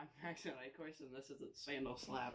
I'm Max and and this is a Sandal Slap.